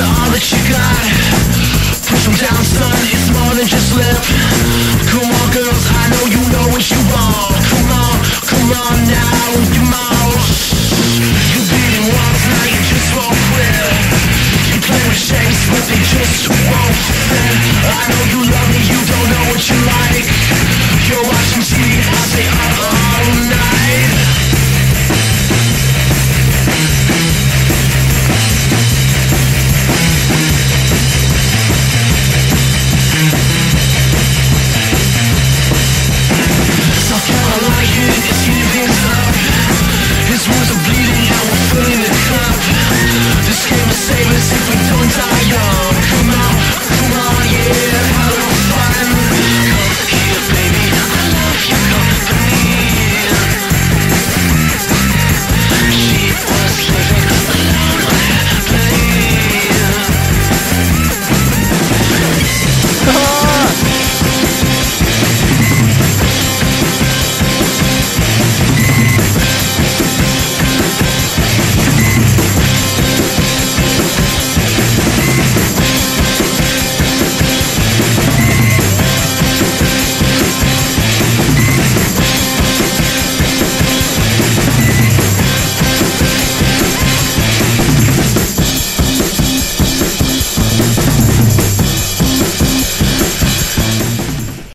all that you got. Push them down, son.